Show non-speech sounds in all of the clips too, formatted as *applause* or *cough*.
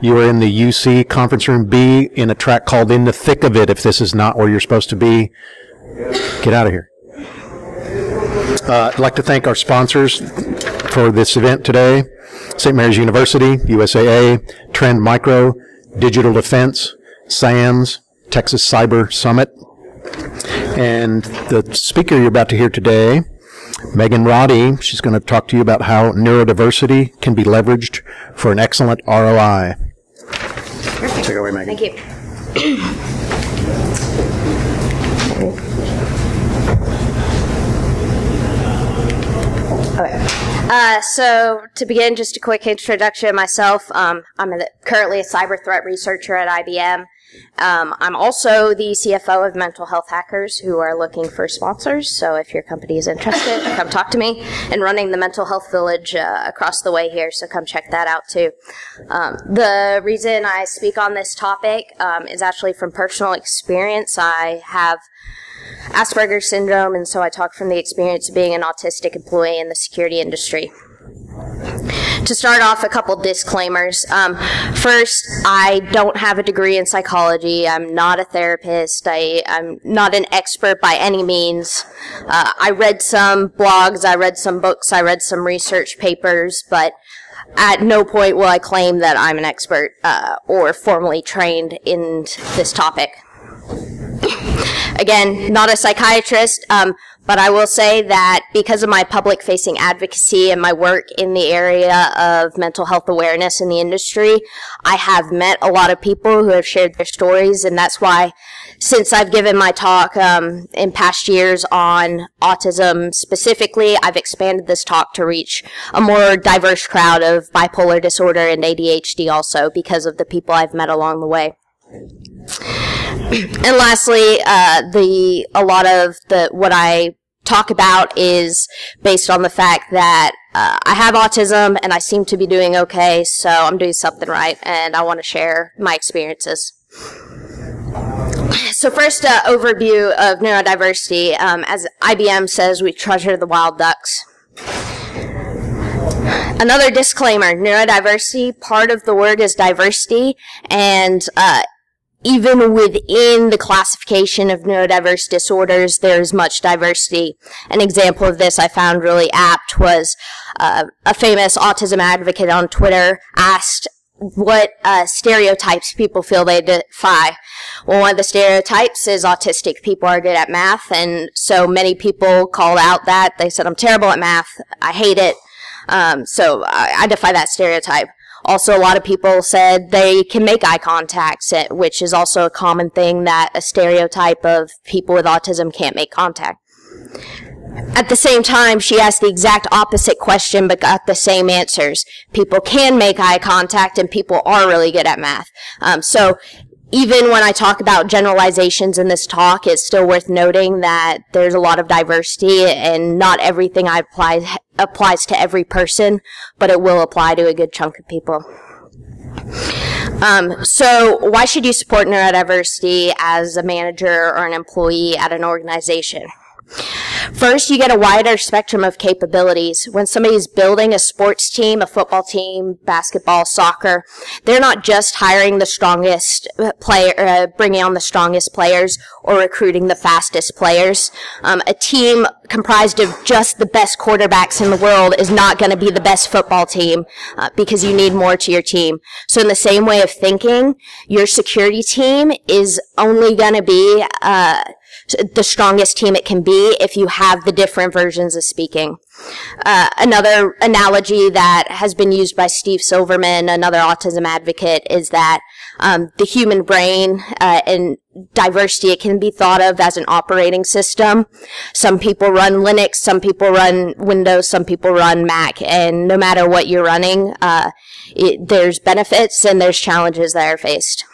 You are in the UC Conference Room B in a track called In the Thick of It. If this is not where you're supposed to be, get out of here. Uh, I'd like to thank our sponsors for this event today. St. Mary's University, USAA, Trend Micro, Digital Defense, SANS, Texas Cyber Summit. And the speaker you're about to hear today, Megan Roddie, she's going to talk to you about how neurodiversity can be leveraged for an excellent ROI. Take it away, Megan. Thank you. Okay. Uh, so to begin, just a quick introduction of myself. Um, I'm a, currently a cyber threat researcher at IBM. Um, I'm also the CFO of Mental Health Hackers, who are looking for sponsors. So if your company is interested, *laughs* come talk to me. And running the Mental Health Village uh, across the way here, so come check that out too. Um, the reason I speak on this topic um, is actually from personal experience. I have Asperger's syndrome, and so I talk from the experience of being an autistic employee in the security industry. To start off, a couple disclaimers. Um, first, I don't have a degree in psychology. I'm not a therapist. I, am not an expert by any means. Uh, I read some blogs, I read some books, I read some research papers, but at no point will I claim that I'm an expert uh, or formally trained in this topic. *coughs* Again, not a psychiatrist, um, but I will say that because of my public facing advocacy and my work in the area of mental health awareness in the industry, I have met a lot of people who have shared their stories, and that's why since I've given my talk um, in past years on autism specifically, I've expanded this talk to reach a more diverse crowd of bipolar disorder and ADHD also because of the people I've met along the way. And lastly, uh, the a lot of the what I talk about is based on the fact that uh, I have autism and I seem to be doing okay, so I'm doing something right, and I want to share my experiences. So first, uh, overview of neurodiversity. Um, as IBM says, we treasure the wild ducks. Another disclaimer, neurodiversity, part of the word is diversity, and uh, even within the classification of neurodiverse disorders, there's much diversity. An example of this I found really apt was uh, a famous autism advocate on Twitter asked what uh, stereotypes people feel they defy. Well, one of the stereotypes is autistic people are good at math, and so many people called out that they said, "I'm terrible at math. I hate it." Um, so I, I defy that stereotype. Also, a lot of people said they can make eye contact, which is also a common thing that a stereotype of people with autism can't make contact. At the same time, she asked the exact opposite question but got the same answers. People can make eye contact and people are really good at math. Um, so even when I talk about generalizations in this talk, it's still worth noting that there's a lot of diversity and not everything I apply applies to every person, but it will apply to a good chunk of people. Um, so why should you support neurodiversity as a manager or an employee at an organization? First, you get a wider spectrum of capabilities. When somebody's building a sports team, a football team, basketball, soccer, they're not just hiring the strongest player, uh, bringing on the strongest players or recruiting the fastest players. Um, a team comprised of just the best quarterbacks in the world is not going to be the best football team uh, because you need more to your team. So in the same way of thinking, your security team is only going to be uh, the strongest team it can be if you have the different versions of speaking. Uh, another analogy that has been used by Steve Silberman, another autism advocate, is that um, the human brain uh, and diversity it can be thought of as an operating system. Some people run Linux, some people run Windows, some people run Mac, and no matter what you're running, uh, it, there's benefits and there's challenges that are faced.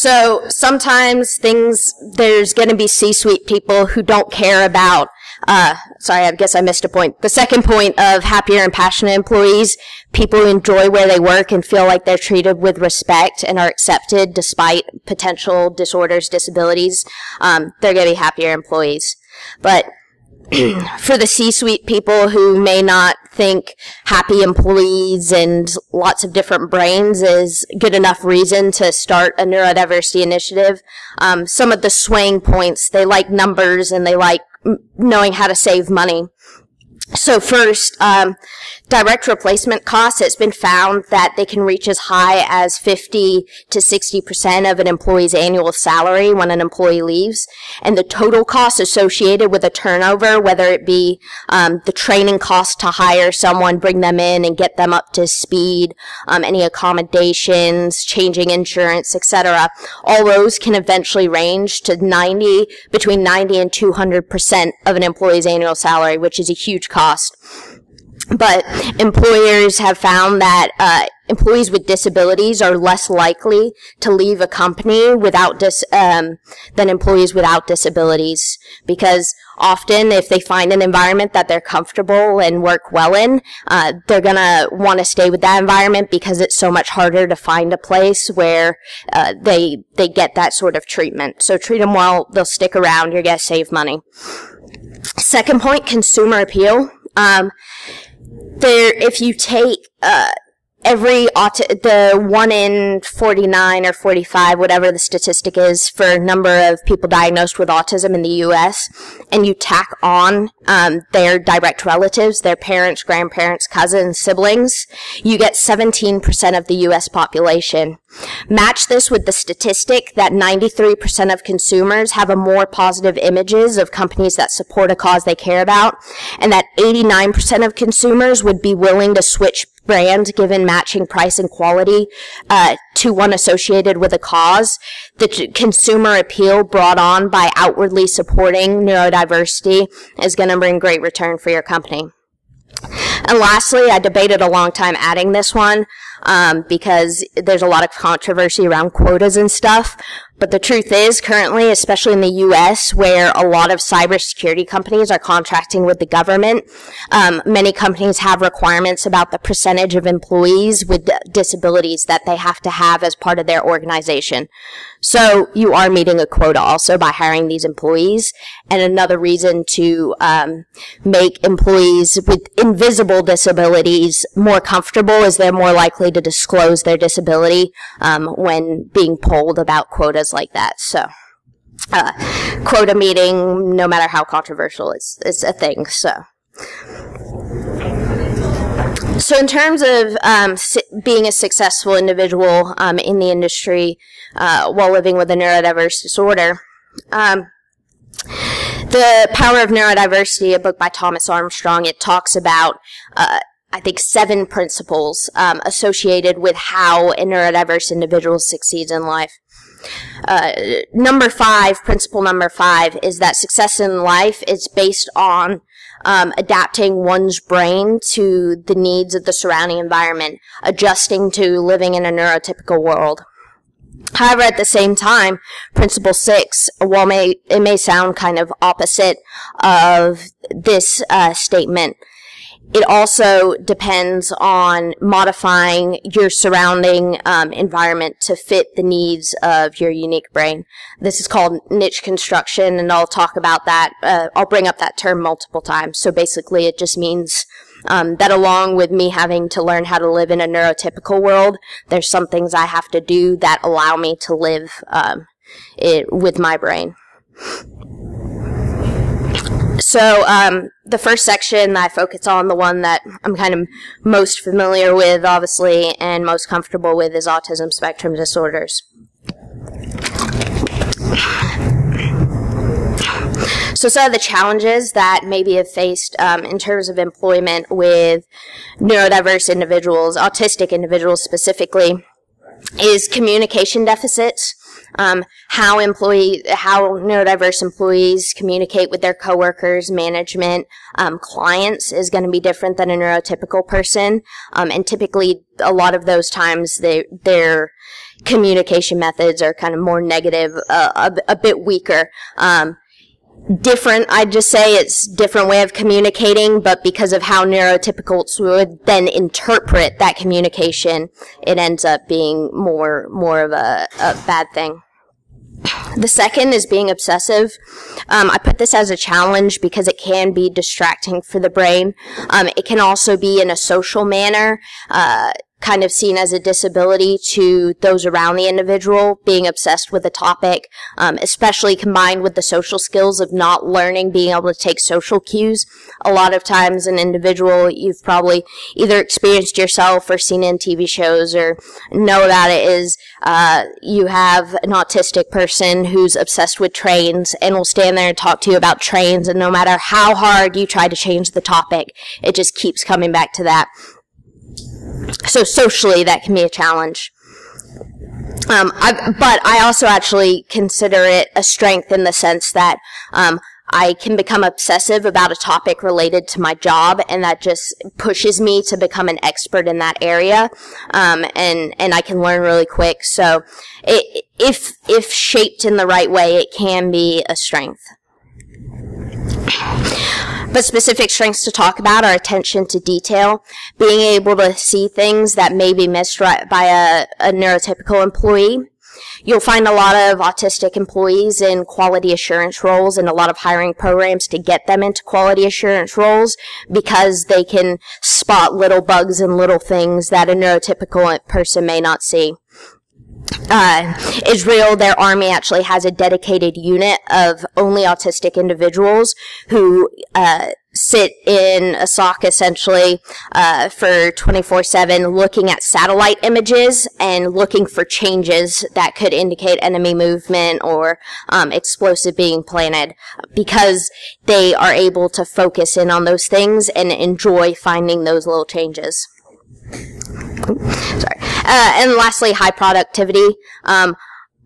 So sometimes things, there's going to be C-suite people who don't care about, uh, sorry, I guess I missed a point. The second point of happier and passionate employees, people who enjoy where they work and feel like they're treated with respect and are accepted despite potential disorders, disabilities, um, they're going to be happier employees. But *clears throat* for the C-suite people who may not think happy employees and lots of different brains is good enough reason to start a neurodiversity initiative. Um, some of the swaying points, they like numbers and they like m- knowing how to save money. So first, um, direct replacement costs, it's been found that they can reach as high as 50 to 60% of an employee's annual salary when an employee leaves. And the total cost associated with a turnover, whether it be um, the training cost to hire someone, bring them in and get them up to speed, um, any accommodations, changing insurance, etc., all those can eventually range to 90, between 90 and 200% of an employee's annual salary, which is a huge cost cost. But employers have found that uh, employees with disabilities are less likely to leave a company without dis- um, than employees without disabilities because often if they find an environment that they're comfortable and work well in, uh, they're gonna want to stay with that environment because it's so much harder to find a place where uh, they they get that sort of treatment. So treat them well; they'll stick around. You're gonna save money. Second point, consumer appeal. Um, there, if you take uh, every auti- the one in 49 or 45 whatever the statistic is for number of people diagnosed with autism in the us and you tack on um, their direct relatives their parents grandparents cousins siblings you get 17% of the us population match this with the statistic that 93% of consumers have a more positive images of companies that support a cause they care about and that 89% of consumers would be willing to switch brand given matching price and quality uh, to one associated with a cause. The consumer appeal brought on by outwardly supporting neurodiversity is going to bring great return for your company. And lastly, I debated a long time adding this one um, because there's a lot of controversy around quotas and stuff. But the truth is, currently, especially in the U.S., where a lot of cybersecurity companies are contracting with the government, um, many companies have requirements about the percentage of employees with disabilities that they have to have as part of their organization. So you are meeting a quota also by hiring these employees. And another reason to um, make employees with invisible disabilities more comfortable is they're more likely to disclose their disability um, when being polled about quotas like that. So. Uh, quota meeting, no matter how controversial, it's, it's a thing. So, so in terms of um, being a successful individual um, in the industry uh, while living with a neurodiverse disorder, um, the Power of Neurodiversity, a book by Thomas Armstrong, it talks about uh, I think seven principles um, associated with how a neurodiverse individual succeeds in life. Uh, number five, principle number five, is that success in life is based on um, adapting one's brain to the needs of the surrounding environment, adjusting to living in a neurotypical world. However, at the same time, principle six, while may, it may sound kind of opposite of this uh, statement, it also depends on modifying your surrounding um, environment to fit the needs of your unique brain. This is called niche construction, and I'll talk about that. Uh, I'll bring up that term multiple times. So basically, it just means um, that along with me having to learn how to live in a neurotypical world, there's some things I have to do that allow me to live um, it with my brain. So um, the first section I focus on, the one that I'm kind of most familiar with, obviously, and most comfortable with, is autism spectrum disorders. So some of the challenges that maybe have faced um, in terms of employment with neurodiverse individuals, autistic individuals specifically, is communication deficits um, how employee, how neurodiverse employees communicate with their coworkers, management, um, clients is going to be different than a neurotypical person. Um, and typically, a lot of those times, they, their communication methods are kind of more negative, uh, a, a, bit weaker. Um, different i'd just say it's different way of communicating but because of how neurotypicals would then interpret that communication it ends up being more more of a, a bad thing The second is being obsessive. Um, I put this as a challenge because it can be distracting for the brain. Um, it can also be in a social manner. Uh, kind of seen as a disability to those around the individual, being obsessed with a topic, um, especially combined with the social skills of not learning, being able to take social cues. A lot of times, an individual you've probably either experienced yourself or seen in TV shows or know about it is uh, you have an autistic person who's obsessed with trains and will stand there and talk to you about trains, and no matter how hard you try to change the topic, it just keeps coming back to that so socially that can be a challenge. Um, I, but I also actually consider it a strength in the sense that um, I can become obsessive about a topic related to my job, and that just pushes me to become an expert in that area, um, and and I can learn really quick. So, it, if if shaped in the right way, it can be a strength. But specific strengths to talk about are attention to detail, being able to see things that may be missed by a, a neurotypical employee. You'll find a lot of autistic employees in quality assurance roles and a lot of hiring programs to get them into quality assurance roles because they can spot little bugs and little things that a neurotypical person may not see uh, Israel, their army actually has a dedicated unit of only autistic individuals who uh, sit in a SOC essentially uh, for 24-7 looking at satellite images and looking for changes that could indicate enemy movement or um, explosive being planted because they are able to focus in on those things and enjoy finding those little changes. Sorry. Uh, and lastly, high productivity. Um,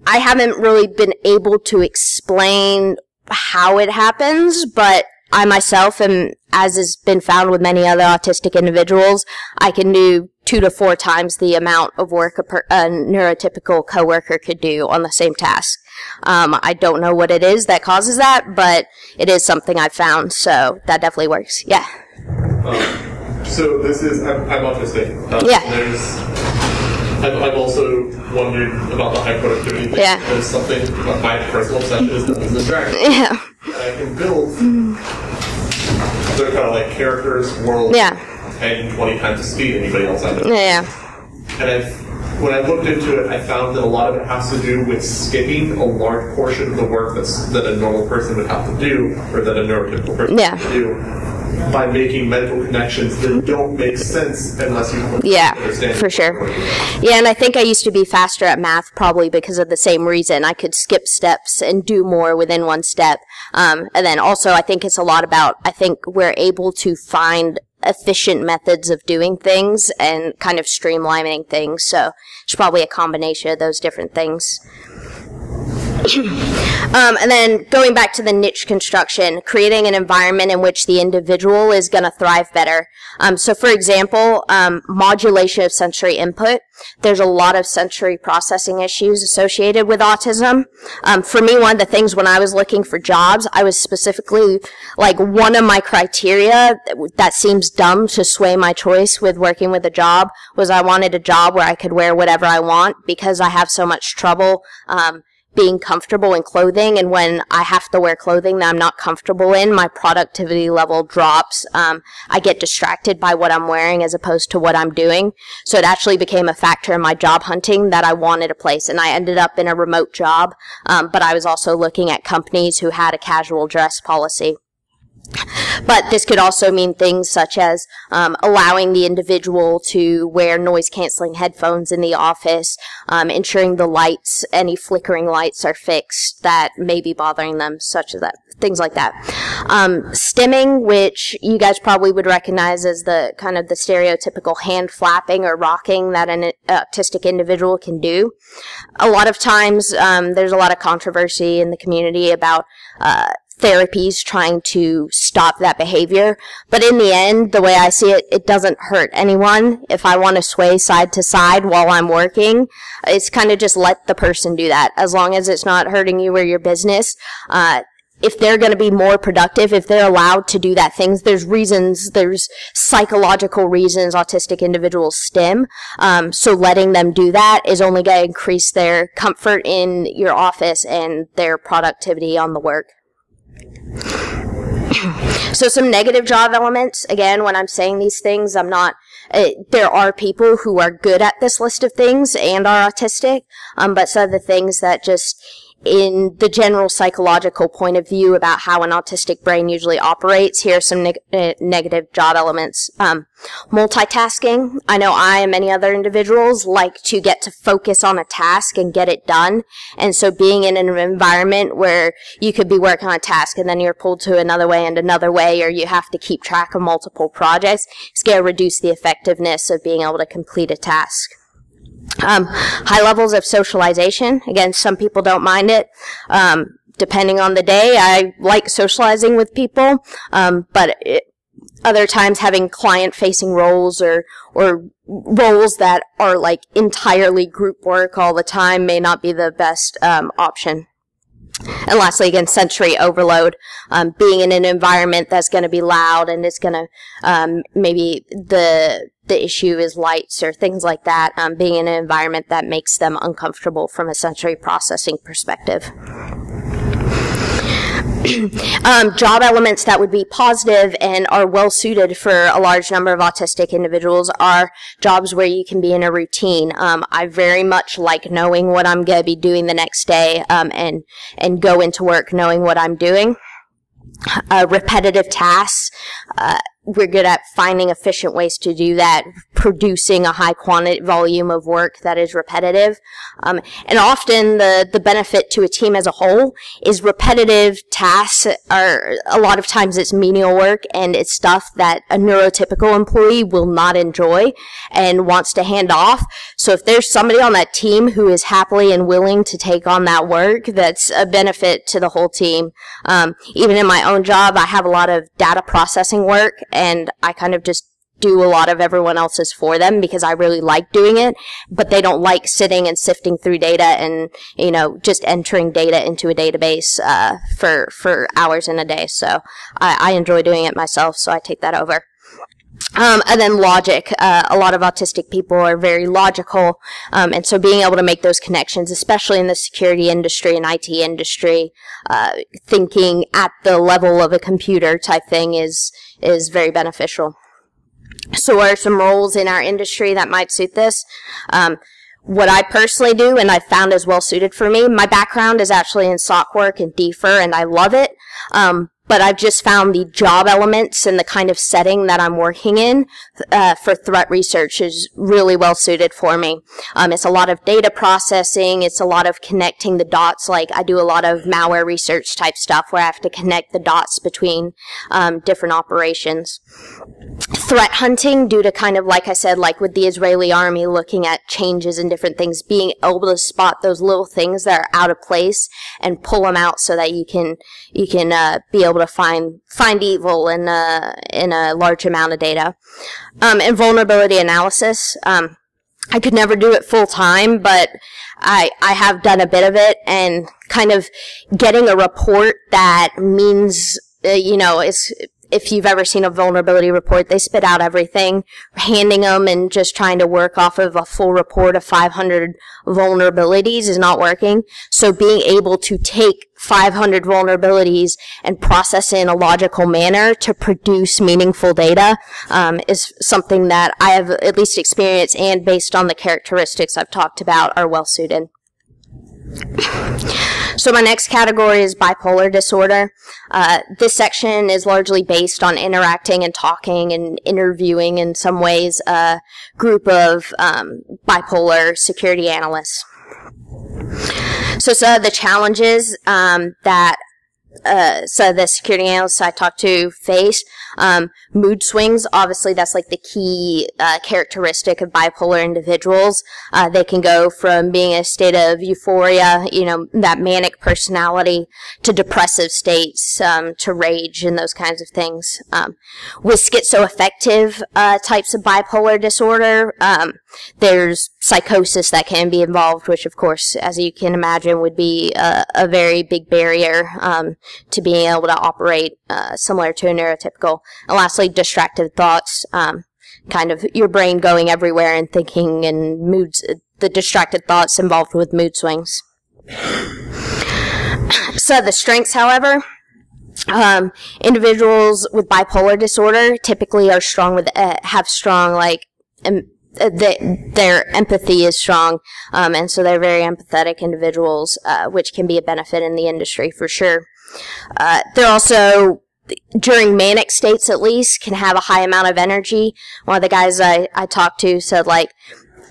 I haven't really been able to explain how it happens, but I myself am, as has been found with many other autistic individuals, I can do two to four times the amount of work a, per, a neurotypical coworker could do on the same task. Um, I don't know what it is that causes that, but it is something I've found, so that definitely works. Yeah. Um, so this is I'm, I'm autistic. Um, Yeah. There's I've, I've also wondered about the high productivity thing. Yeah. There's something about my personal obsession is that there's a. *laughs* Yeah. And I can build they're kind of like characters, worlds, Yeah. 10, 20 times the speed anybody else I know. Yeah. And I've, when I looked into it, I found that a lot of it has to do with skipping a large portion of the work that's, that a normal person would have to do, or that a neurotypical person Yeah. would have to do, by making mental connections that don't make sense unless you Yeah, for sure. Yeah, and I think I used to be faster at math probably because of the same reason. I could skip steps and do more within one step. Um, and then also, I think it's a lot about, I think we're able to find efficient methods of doing things and kind of streamlining things. So it's probably a combination of those different things. *coughs* Um, and then going back to the niche construction, creating an environment in which the individual is going to thrive better. Um, so, for example, um, modulation of sensory input. There's a lot of sensory processing issues associated with autism. Um, for me, one of the things when I was looking for jobs, I was specifically like one of my criteria that seems dumb to sway my choice with working with a job was I wanted a job where I could wear whatever I want because I have so much trouble. Um, being comfortable in clothing and when I have to wear clothing that I'm not comfortable in, my productivity level drops. Um, I get distracted by what I'm wearing as opposed to what I'm doing. So it actually became a factor in my job hunting that I wanted a place and I ended up in a remote job. Um, but I was also looking at companies who had a casual dress policy. But this could also mean things such as um, allowing the individual to wear noise canceling headphones in the office, um, ensuring the lights, any flickering lights are fixed that may be bothering them, such as that, things like that. Um, stimming, which you guys probably would recognize as the kind of the stereotypical hand flapping or rocking that an autistic individual can do. A lot of times, um, there's a lot of controversy in the community about uh, therapies trying to stop that behavior. But in the end, the way I see it, it doesn't hurt anyone. If I want to sway side to side while I'm working, it's kind of just let the person do that. As long as it's not hurting you or your business, uh, if they're going to be more productive, if they're allowed to do that things, there's reasons, there's psychological reasons autistic individuals stim. Um, so letting them do that is only going to increase their comfort in your office and their productivity on the work. *coughs* so some negative job elements. Again, when I'm saying these things, I'm not. Uh, there are people who are good at this list of things and are autistic, um, but some of the things that just in the general psychological point of view about how an autistic brain usually operates, here are some neg- uh, negative job elements. Um, multitasking. I know I and many other individuals like to get to focus on a task and get it done. And so being in an environment where you could be working on a task and then you're pulled to another way and another way, or you have to keep track of multiple projects, it's going to reduce the effectiveness of being able to complete a task. Um, high levels of socialization. Again, some people don't mind it. Um, depending on the day, I like socializing with people, um, but it, other times having client-facing roles or or roles that are like entirely group work all the time may not be the best um, option. And lastly, again, sensory overload. Um, being in an environment that's going to be loud and it's going to um, maybe the the issue is lights or things like that. Um, being in an environment that makes them uncomfortable from a sensory processing perspective. *coughs* um, job elements that would be positive and are well suited for a large number of autistic individuals are jobs where you can be in a routine. Um, I very much like knowing what I'm going to be doing the next day um, and and go into work knowing what I'm doing. Uh, repetitive tasks. Uh, we're good at finding efficient ways to do that, producing a high quantity volume of work that is repetitive. Um, and often the, the benefit to a team as a whole is repetitive tasks are a lot of times it's menial work and it's stuff that a neurotypical employee will not enjoy and wants to hand off. So if there's somebody on that team who is happily and willing to take on that work, that's a benefit to the whole team. Um, even in my own job, I have a lot of data processing work and I kind of just do a lot of everyone else's for them because I really like doing it, but they don't like sitting and sifting through data and, you know, just entering data into a database, uh, for, for hours in a day. So I, I enjoy doing it myself, so I take that over. Um, and then logic. Uh, a lot of autistic people are very logical, um, and so being able to make those connections, especially in the security industry and IT industry, uh, thinking at the level of a computer type thing is is very beneficial. So, what are some roles in our industry that might suit this? Um, what I personally do and I found is well suited for me. My background is actually in SOC work and DFIR and I love it. Um, but I've just found the job elements and the kind of setting that I'm working in uh, for threat research is really well suited for me. Um, it's a lot of data processing. It's a lot of connecting the dots. Like I do a lot of malware research type stuff where I have to connect the dots between um, different operations. Threat hunting, due to kind of like I said, like with the Israeli army looking at changes and different things, being able to spot those little things that are out of place and pull them out so that you can you can uh, be able able to find find evil in a in a large amount of data. Um, and vulnerability analysis. Um, I could never do it full time, but I I have done a bit of it, and kind of getting a report that means uh, you know is if you've ever seen a vulnerability report, they spit out everything, handing them and just trying to work off of a full report of 500 vulnerabilities is not working. So being able to take 500 vulnerabilities and process in a logical manner to produce meaningful data um, is something that I have at least experienced and based on the characteristics I've talked about are well suited. So my next category is bipolar disorder. Uh, this section is largely based on interacting and talking and interviewing in some ways a group of um, bipolar security analysts. So some of the challenges um, that uh, so the security analysts I talked to face um, mood swings. Obviously, that's like the key uh, characteristic of bipolar individuals. Uh, they can go from being a state of euphoria, you know, that manic personality, to depressive states, um, to rage, and those kinds of things. Um, with schizoaffective uh, types of bipolar disorder, um, there's psychosis that can be involved, which of course, as you can imagine, would be a, a very big barrier um, to being able to operate uh, similar to a neurotypical. And lastly, distracted thoughts. Um, kind of your brain going everywhere and thinking and moods, the distracted thoughts involved with mood swings. So the strengths, however, um, individuals with bipolar disorder typically are strong with uh, have strong like uh, they, their empathy is strong, um, and so they're very empathetic individuals, uh, which can be a benefit in the industry for sure. Uh, they're also during manic states at least can have a high amount of energy. One of the guys I, I talked to said like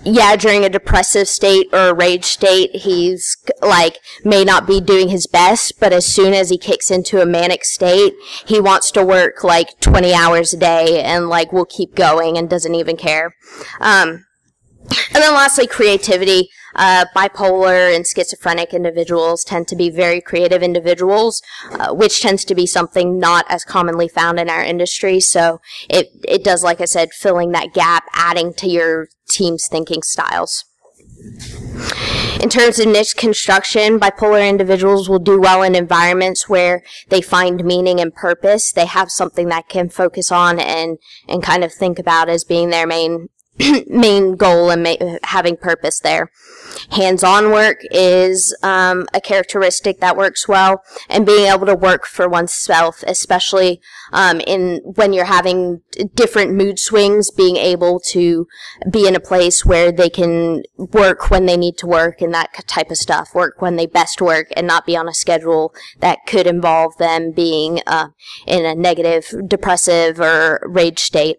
yeah, during a depressive state or a rage state, he's like may not be doing his best, but as soon as he kicks into a manic state, he wants to work like 20 hours a day and like will keep going and doesn't even care. Um, and then lastly, creativity. Uh, bipolar and schizophrenic individuals tend to be very creative individuals, uh, which tends to be something not as commonly found in our industry. So it, it does, like I said, filling that gap, adding to your team's thinking styles. In terms of niche construction, bipolar individuals will do well in environments where they find meaning and purpose. They have something that can focus on and, and kind of think about as being their main *coughs* main goal and ma- having purpose there. Hands-on work is um, a characteristic that works well, and being able to work for oneself, especially um, in when you're having different mood swings, being able to be in a place where they can work when they need to work and that type of stuff. Work when they best work, and not be on a schedule that could involve them being uh, in a negative, depressive, or rage state.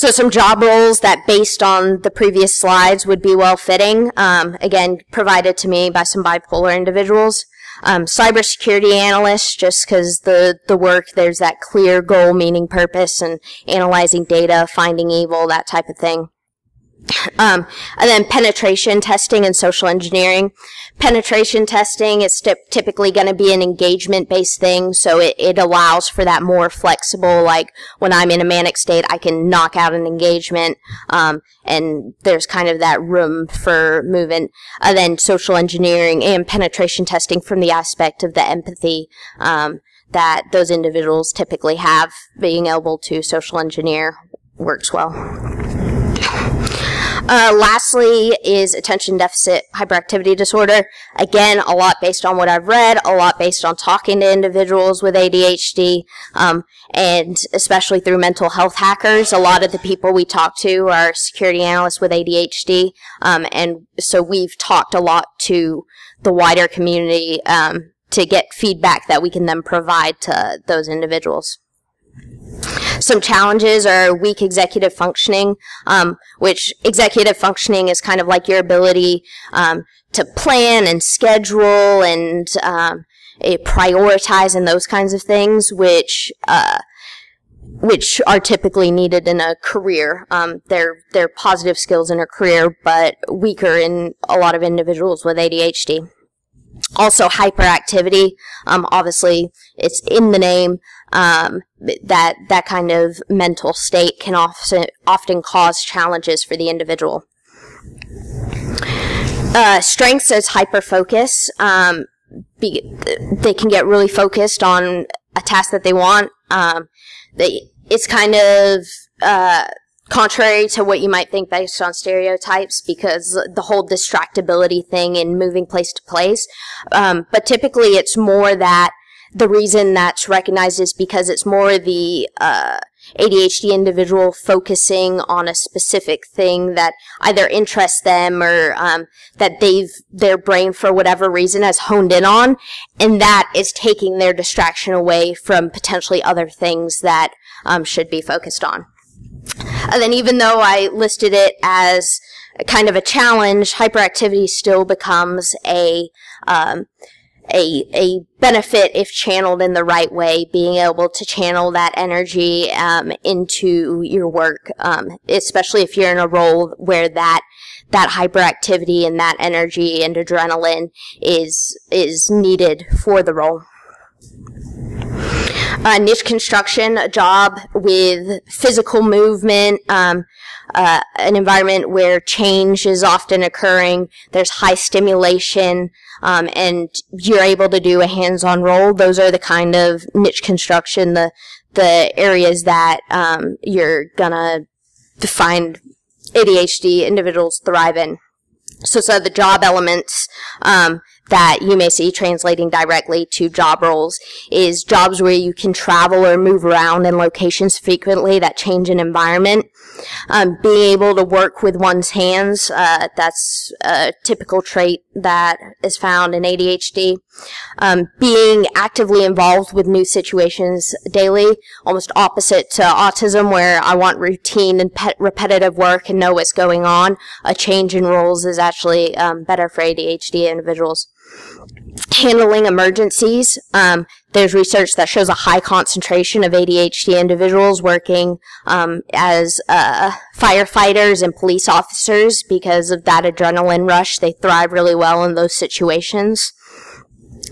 So some job roles that, based on the previous slides, would be well fitting. Um, again, provided to me by some bipolar individuals. Um, cybersecurity analyst, just because the the work there's that clear goal, meaning, purpose, and analyzing data, finding evil, that type of thing. Um, and then penetration testing and social engineering. Penetration testing is typically going to be an engagement based thing, so it, it allows for that more flexible, like when I'm in a manic state, I can knock out an engagement, um, and there's kind of that room for movement. And then social engineering and penetration testing from the aspect of the empathy, um, that those individuals typically have, being able to social engineer works well. Uh, lastly is attention deficit hyperactivity disorder. Again, a lot based on what I've read, a lot based on talking to individuals with ADHD, um, and especially through mental health hackers. A lot of the people we talk to are security analysts with ADHD, um, and so we've talked a lot to the wider community um, to get feedback that we can then provide to those individuals. Some challenges are weak executive functioning, um, which executive functioning is kind of like your ability um, to plan and schedule and um, prioritize and those kinds of things, which uh, which are typically needed in a career. Um, they're they're positive skills in a career, but weaker in a lot of individuals with ADHD. Also, hyperactivity. Um, obviously, it's in the name. Um, that that kind of mental state can often often cause challenges for the individual. Uh, strengths as hyper focus. Um, they can get really focused on a task that they want. Um, they, it's kind of uh, contrary to what you might think based on stereotypes because the whole distractibility thing and moving place to place. Um, but typically it's more that the reason that's recognized is because it's more the uh, ADHD individual focusing on a specific thing that either interests them or um, that they've their brain for whatever reason has honed in on, and that is taking their distraction away from potentially other things that um, should be focused on. And then even though I listed it as kind of a challenge, hyperactivity still becomes a um, a, a benefit if channeled in the right way, being able to channel that energy um, into your work, um, especially if you're in a role where that that hyperactivity and that energy and adrenaline is is needed for the role. Uh, niche construction, a job with physical movement, um, uh, an environment where change is often occurring. There's high stimulation, um, and you're able to do a hands-on role. Those are the kind of niche construction, the the areas that um, you're gonna find ADHD individuals thrive in. So, so the job elements um, that you may see translating directly to job roles is jobs where you can travel or move around in locations frequently that change an environment. Um, being able to work with one's hands, uh, that's a typical trait that is found in ADHD. Um, being actively involved with new situations daily, almost opposite to autism where I want routine and pet- repetitive work and know what's going on. A change in roles is actually um, better for ADHD individuals handling emergencies. Um, there's research that shows a high concentration of ADHD individuals working um, as uh, firefighters and police officers because of that adrenaline rush. They thrive really well in those situations.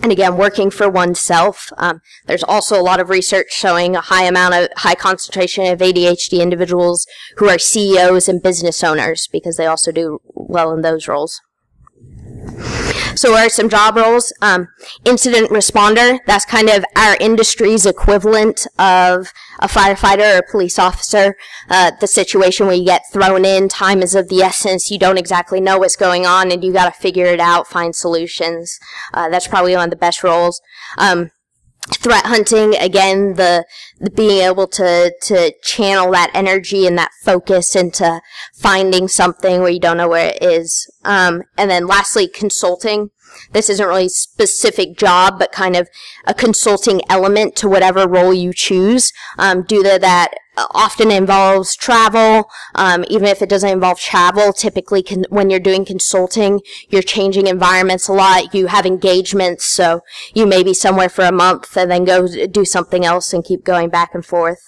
And again, working for oneself. Um, there's also a lot of research showing a high amount of high concentration of ADHD individuals who are CEOs and business owners because they also do well in those roles. So what are some job roles? Um, incident responder, that's kind of our industry's equivalent of a firefighter or a police officer. Uh, the situation where you get thrown in, time is of the essence, you don't exactly know what's going on and you gotta figure it out, find solutions. Uh, that's probably one of the best roles. Um, threat hunting again the, the being able to to channel that energy and that focus into finding something where you don't know where it is. Um, and then lastly consulting. This isn't really specific job but kind of a consulting element to whatever role you choose. Um, due to that often involves travel. Um, even if it doesn't involve travel, typically con- when you're doing consulting, you're changing environments a lot. You have engagements, so you may be somewhere for a month and then go do something else and keep going back and forth.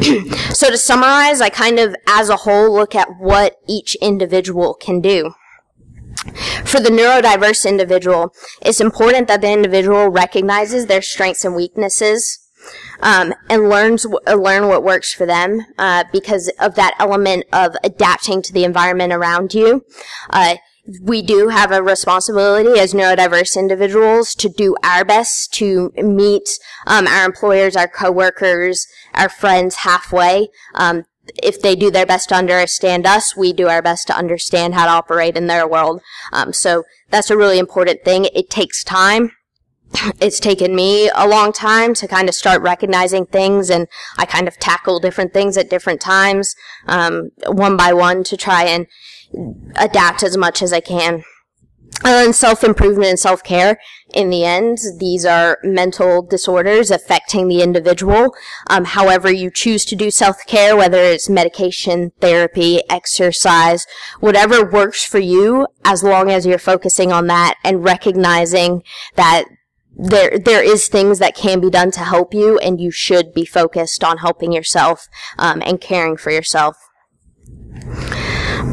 *clears throat* so to summarize, I kind of, as a whole, look at what each individual can do. For the neurodiverse individual, it's important that the individual recognizes their strengths and weaknesses um, and learns uh, learn what works for them uh, because of that element of adapting to the environment around you. Uh, we do have a responsibility as neurodiverse individuals to do our best to meet um, our employers, our coworkers, our friends halfway. Um, if they do their best to understand us, we do our best to understand how to operate in their world. Um, so that's a really important thing. It takes time it's taken me a long time to kind of start recognizing things and I kind of tackle different things at different times, um, one by one to try and adapt as much as I can. and self-improvement and self-care, in the end, these are mental disorders affecting the individual. Um, however you choose to do self-care, whether it's medication, therapy, exercise, whatever works for you, as long as you're focusing on that and recognizing that there there is things that can be done to help you, and you should be focused on helping yourself um, and caring for yourself.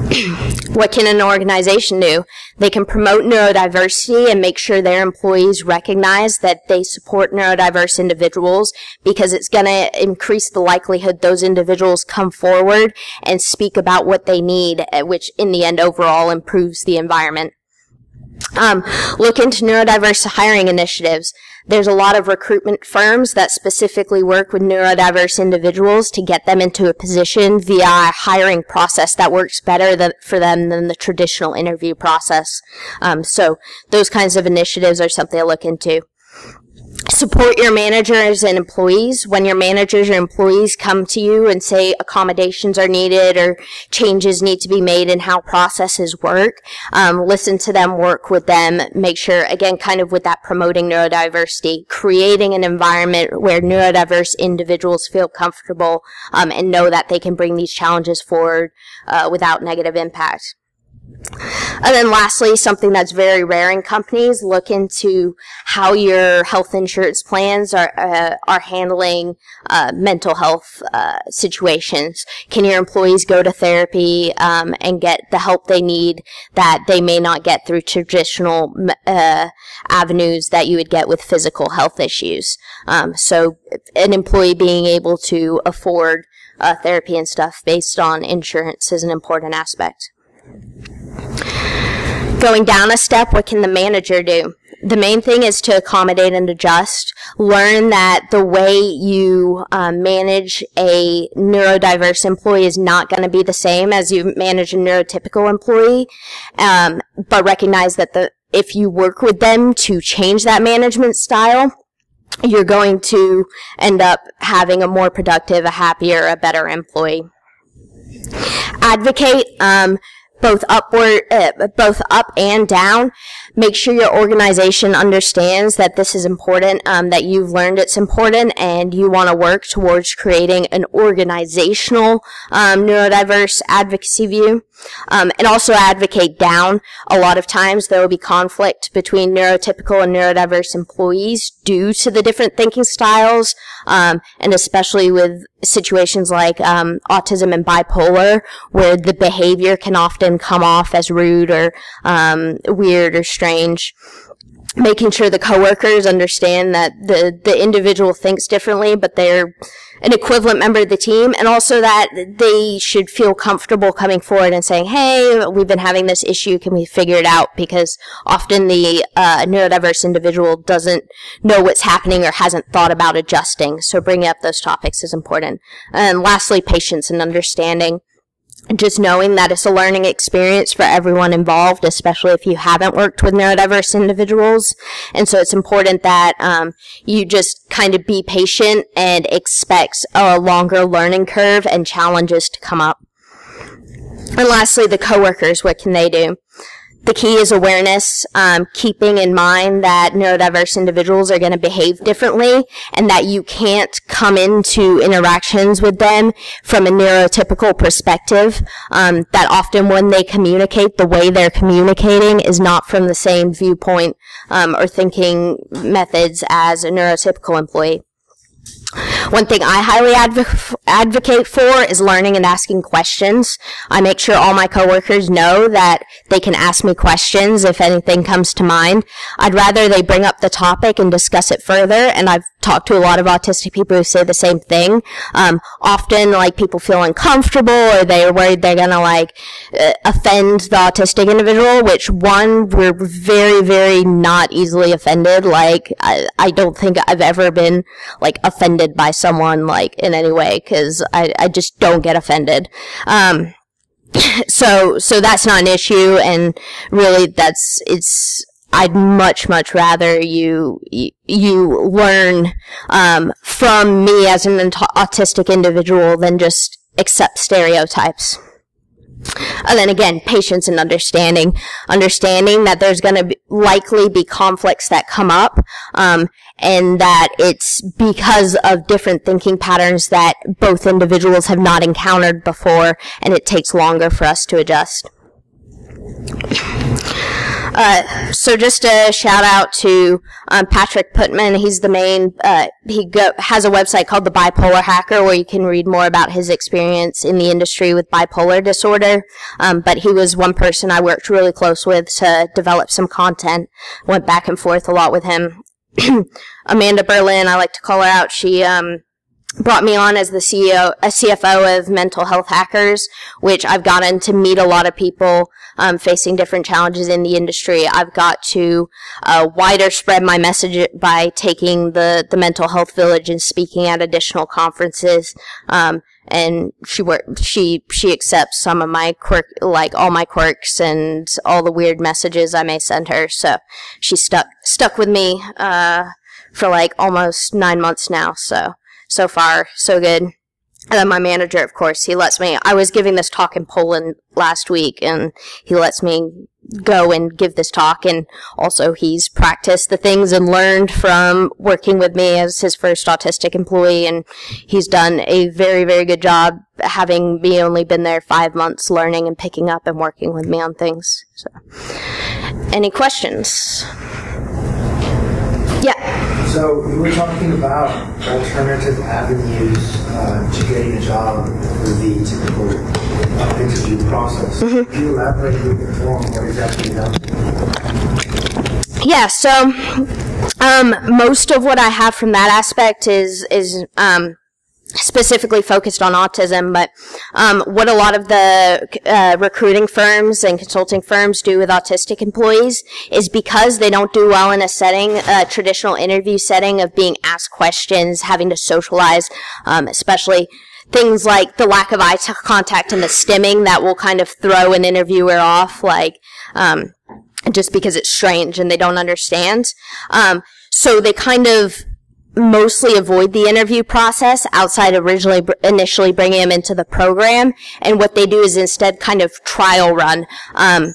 *clears throat* what can an organization do? They can promote neurodiversity and make sure their employees recognize that they support neurodiverse individuals because it's going to increase the likelihood those individuals come forward and speak about what they need, eh, which in the end overall improves the environment. Um, look into neurodiverse hiring initiatives. There's a lot of recruitment firms that specifically work with neurodiverse individuals to get them into a position via a hiring process that works better for them than the traditional interview process. Um, so those kinds of initiatives are something to look into support your managers and employees. When your managers or employees come to you and say accommodations are needed or changes need to be made in how processes work um, listen to them work with them make sure again kind of with that promoting neurodiversity creating an environment where neurodiverse individuals feel comfortable um, and know that they can bring these challenges forward uh, without negative impact And then lastly, something that's very rare in companies, look into how your health insurance plans are, uh, are handling, uh, mental health, uh, situations. Can your employees go to therapy, um, and get the help they need that they may not get through traditional, uh, avenues that you would get with physical health issues? Um, so an employee being able to afford, uh, therapy and stuff based on insurance is an important aspect. Going down a step, what can the manager do? The main thing is to accommodate and adjust. Learn that the way you um, manage a neurodiverse employee is not going to be the same as you manage a neurotypical employee, um, but recognize that the if you work with them to change that management style, you're going to end up having a more productive, a happier, a better employee. Advocate. Um, both upward, uh, both up and down. Make sure your organization understands that this is important, um, that you've learned it's important, and you want to work towards creating an organizational um, neurodiverse advocacy view. Um, and also advocate down. A lot of times there will be conflict between neurotypical and neurodiverse employees due to the different thinking styles, um, and especially with situations like um, autism and bipolar, where the behavior can often come off as rude or um, weird or strange making sure the coworkers understand that the, the individual thinks differently, but they're an equivalent member of the team, and also that they should feel comfortable coming forward and saying, "Hey, we've been having this issue. Can we figure it out?" Because often the uh, neurodiverse individual doesn't know what's happening or hasn't thought about adjusting. So bringing up those topics is important. And lastly, patience and understanding just knowing that it's a learning experience for everyone involved, especially if you haven't worked with neurodiverse individuals. And so it's important that um, you just kind of be patient and expect a longer learning curve and challenges to come up. And lastly, the coworkers, what can they do? The key is awareness, um, keeping in mind that neurodiverse individuals are going to behave differently and that you can't come into interactions with them from a neurotypical perspective. Um, that often when they communicate, the way they're communicating is not from the same viewpoint um, or thinking methods as a neurotypical employee. One thing I highly adv- advocate for is learning and asking questions. I make sure all my coworkers know that they can ask me questions if anything comes to mind. I'd rather they bring up the topic and discuss it further, and I've talked to a lot of autistic people who say the same thing. Um, often, like, people feel uncomfortable or they're worried they're gonna, like, uh, offend the autistic individual, which, one, we're very, very not easily offended. Like, I, I don't think I've ever been, like, offended by someone, like, in any way, because I, I just don't get offended. Um, *laughs* so, so that's not an issue, and really, that's, it's, I'd much, much rather you, you, learn, um, from me as an autistic individual than just accept stereotypes. And then again, patience and understanding. Understanding that there's going to likely be conflicts that come up, um, and that it's because of different thinking patterns that both individuals have not encountered before, and it takes longer for us to adjust. Uh, so just a shout out to um, Patrick Putman. He's the main. Uh, he go, has a website called the Bipolar Hacker, where you can read more about his experience in the industry with bipolar disorder. Um, but he was one person I worked really close with to develop some content. Went back and forth a lot with him. *clears throat* Amanda Berlin, I like to call her out. She um, brought me on as the CEO, a CFO of Mental Health Hackers, which I've gotten to meet a lot of people um, facing different challenges in the industry. I've got to uh, wider spread my message by taking the the mental health village and speaking at additional conferences. Um, and she work she she accepts some of my quirk like all my quirks and all the weird messages I may send her. So she stuck stuck with me uh, for like almost nine months now. So so far, so good. And then my manager, of course, he lets me. I was giving this talk in Poland last week, and he lets me go and give this talk. And also, he's practiced the things and learned from working with me as his first autistic employee. And he's done a very, very good job having me only been there five months learning and picking up and working with me on things. So, any questions? So you were talking about alternative avenues uh, to getting a job with the typical uh, interview process. Can you elaborate a little bit more on what exactly? Yeah, so um, most of what I have from that aspect is is um, specifically focused on autism. But um, what a lot of the uh, recruiting firms and consulting firms do with autistic employees is because they don't do well in a setting, a traditional interview setting of being asked questions, having to socialize, um, especially things like the lack of eye contact and the stimming that will kind of throw an interviewer off, like. Um, just because it's strange and they don't understand. Um, so they kind of mostly avoid the interview process outside originally initially bringing them into the program. And what they do is instead kind of trial run. Um,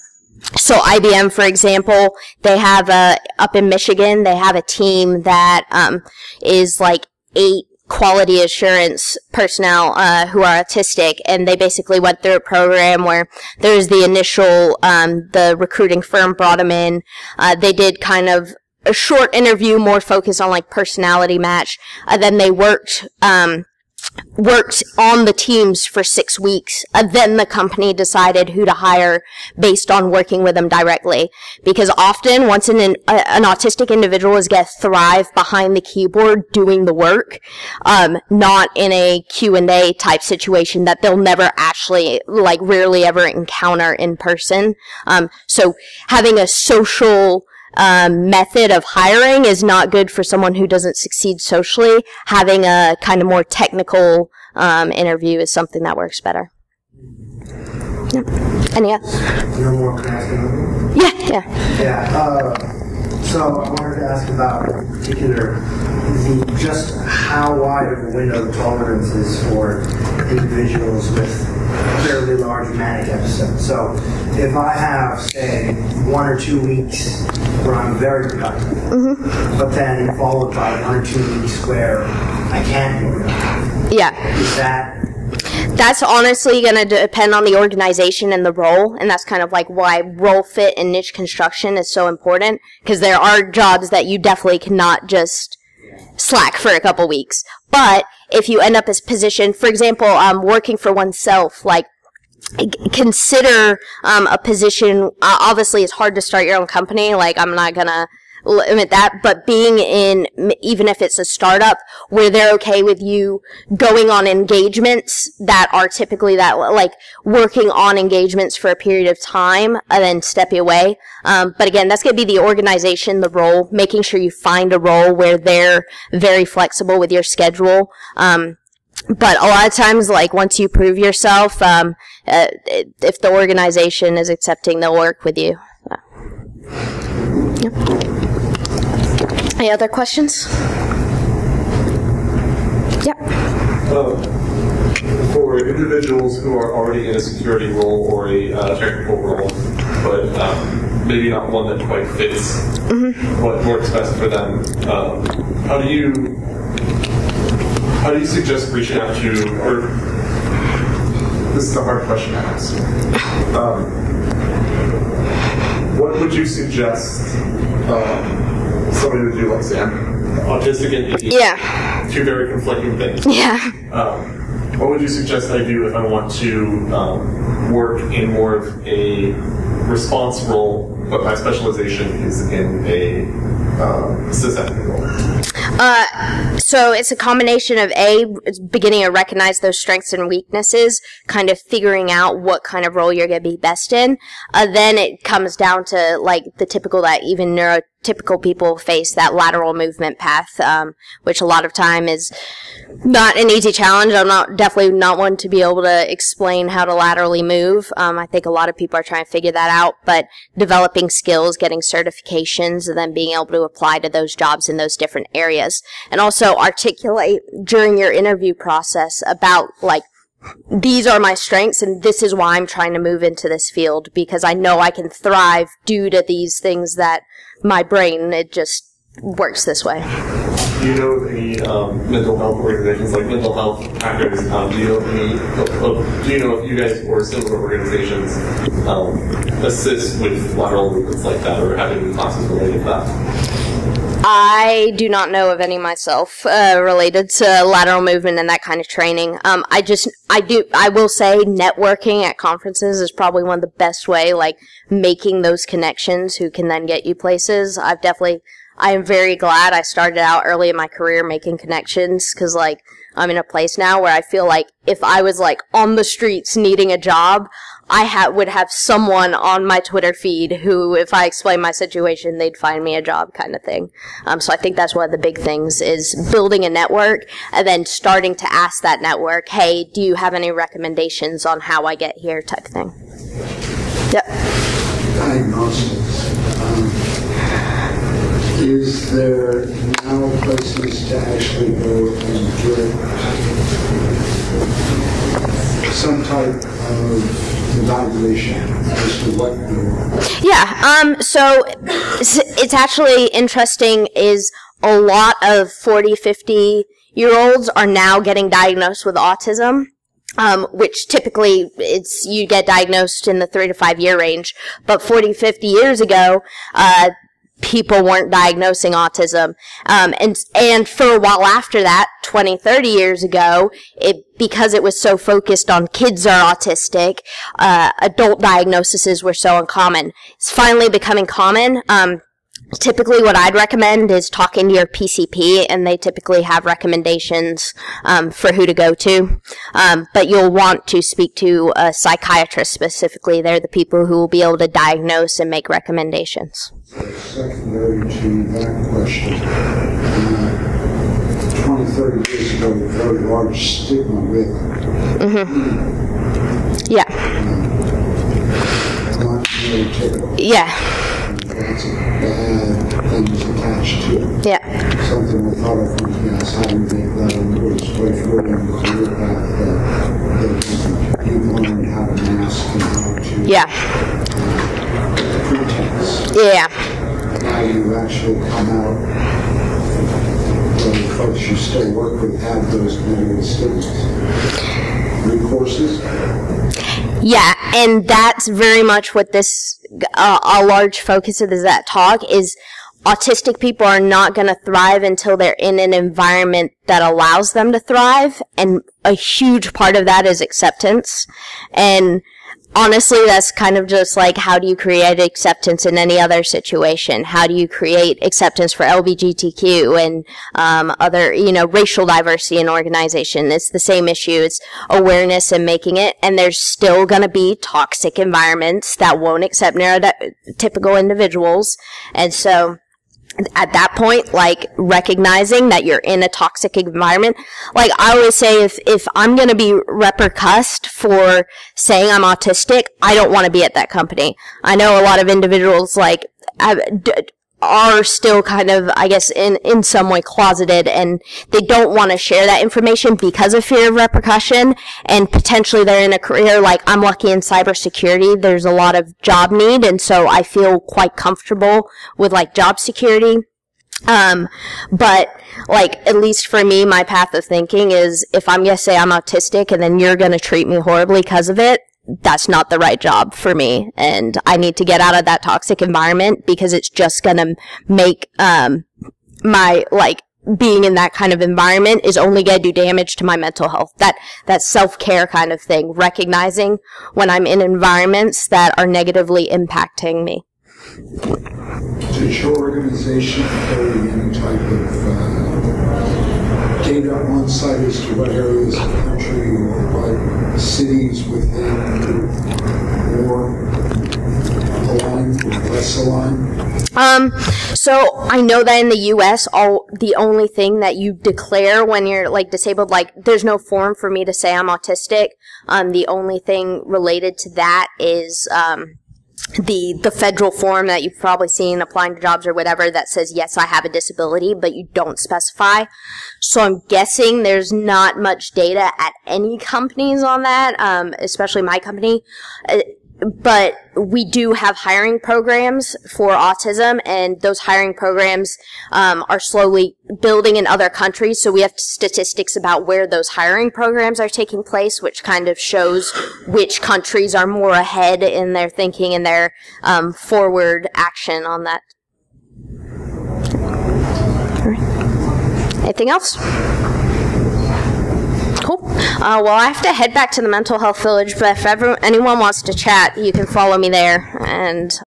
so IBM, for example, they have a up in Michigan. They have a team that um, is like eight quality assurance personnel uh, who are autistic, and they basically went through a program where there's the initial um, the recruiting firm brought them in. Uh, they did kind of a short interview, more focused on like personality match. Uh, then they worked. Um, worked on the teams for six weeks. Uh, then the company decided who to hire based on working with them directly. Because often, once an, an, an autistic individual is going to thrive behind the keyboard doing the work, um, not in a Q&A type situation that they'll never actually, like, rarely ever encounter in person. Um, so having a social um, method of hiring is not good for someone who doesn't succeed socially. Having a kind of more technical um, interview is something that works better. Yeah. And yeah, No more can I ask another one? yeah, yeah. Yeah. Uh, so I wanted to ask about, in particular, the just how wide of a window of tolerance is for individuals with fairly large manic episode. So if I have, say, one or two weeks where I'm very productive, mm-hmm. but then followed by one or two weeks where I can't be productive, Yeah. is that That's honestly going to depend on the organization and the role, and that's kind of like why role fit and niche construction is so important, because there are jobs that you definitely cannot just slack for a couple weeks. But if you end up as position, for example, um, working for oneself, like consider um, a position. Uh, obviously, it's hard to start your own company. Like I'm not gonna limit that, but being in even if it's a startup where they're okay with you going on engagements that are typically that like working on engagements for a period of time and then stepping away. Um, but again, that's going to be the organization, the role, making sure you find a role where they're very flexible with your schedule. Um, but a lot of times, like once you prove yourself, um, uh, if the organization is accepting, they'll work with you. So. Yep. Any other questions? Yep. Um, for individuals who are already in a security role or a uh, technical role, but um, maybe not one that quite fits what works best for them, um, how do you how do you suggest reaching out to or this is a hard question to ask. Um, what would you suggest um, somebody would do like Sam? Autistic and ADHD, Yeah. two very conflicting things. Yeah. Um, what would you suggest I do if I want to um, work in more of a response role, but my specialization is in a um, sysadmin role? Uh, so it's a combination of a beginning to recognize those strengths and weaknesses, kind of figuring out what kind of role you're going to be best in. Uh, then it comes down to like the typical that even neuro typical people face that lateral movement path, um, which a lot of time is not an easy challenge. I'm not definitely not one to be able to explain how to laterally move. Um, I think a lot of people are trying to figure that out, but developing skills, getting certifications, and then being able to apply to those jobs in those different areas, and also articulate during your interview process about like these are my strengths and this is why I'm trying to move into this field because I know I can thrive due to these things that my brain it just works this way. Do you know any um, mental health organizations like mental health hackers? Um, do you know any? Do you know if you guys or similar organizations um, assist with lateral movements like that, or have any classes related to that? I do not know of any myself uh, related to lateral movement and that kind of training. Um, I just, I do, I will say networking at conferences is probably one of the best way, like making those connections who can then get you places. I've definitely, I am very glad I started out early in my career making connections because like I'm in a place now where I feel like if I was like on the streets needing a job, I ha- would have someone on my Twitter feed who, if I explain my situation, they'd find me a job kind of thing. Um, so I think that's one of the big things is building a network and then starting to ask that network, hey, do you have any recommendations on how I get here type thing. Yep. diagnostics. Um, Is there now places to actually go and get some type of evaluation as to what Yeah. Um. So it's, it's actually interesting. Is a lot of 40, 50 year olds are now getting diagnosed with autism. Um, which typically it's you get diagnosed in the three to five year range, but 40, 50 years ago, uh, people weren't diagnosing autism. Um, and, and for a while after that, 20, 30 years ago, it, because it was so focused on kids are autistic, uh, adult diagnoses were so uncommon. It's finally becoming common. Um, typically what I'd recommend is talking to your PCP, and they typically have recommendations um, for who to go to. Um, but you'll want to speak to a psychiatrist specifically. They're the people who will be able to diagnose and make recommendations. secondary to that question. Uh, 20, 30 years ago, a very large stigma with Yeah, not very typical. yeah, Lots of bad things attached to it. yeah, something I thought of from do you make that a little straightforward and clear path that, you've learned how to mask and how to uh, yeah, pretense. yeah. Now you actually come out, the folks you still work with have those negative stigmas. Yeah, and that's very much what this uh, a large focus of this that talk is. Autistic people are not going to thrive until they're in an environment that allows them to thrive, and a huge part of that is acceptance. And honestly, that's kind of just like how do you create acceptance in any other situation? How do you create acceptance for LGBTQ and um, other, you know, racial diversity in organization? It's the same issue. It's awareness and making it. And there's still going to be toxic environments that won't accept neurotypical individuals. And so, at that point, like recognizing that you're in a toxic environment. Like I always say, if, if I'm going to be repercussed for saying I'm autistic, I don't want to be at that company. I know a lot of individuals like have, d- are still kind of, I guess, in, in some way closeted and they don't want to share that information because of fear of repercussion and potentially they're in a career like I'm lucky in cybersecurity. There's a lot of job need and so I feel quite comfortable with like job security. Um, but like at least for me, my path of thinking is if I'm gonna say I'm autistic and then you're gonna treat me horribly because of it, that's not the right job for me. And I need to get out of that toxic environment because it's just gonna make, um, my, like, being in that kind of environment is only going to do damage to my mental health. That, that self-care kind of thing, recognizing when I'm in environments that are negatively impacting me. your organization carry any type of uh, data on site as to what areas of the country or what cities within more aligned or less aligned? Um, so I know that in the U.S., all the only thing that you declare when you're like disabled, like there's no form for me to say I'm autistic. Um, the only thing related to that is um, the the federal form that you've probably seen applying to jobs or whatever that says yes I have a disability, but you don't specify. So I'm guessing there's not much data at any companies on that, um, especially my company. But we do have hiring programs for autism, and those hiring programs um, are slowly building in other countries. So we have statistics about where those hiring programs are taking place, which kind of shows which countries are more ahead in their thinking and their um, forward action on that. Anything else? Uh, well, I have to head back to the mental health village, but if ever, anyone wants to chat, you can follow me there. And